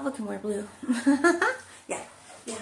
Alva can wear blue. yeah, yeah.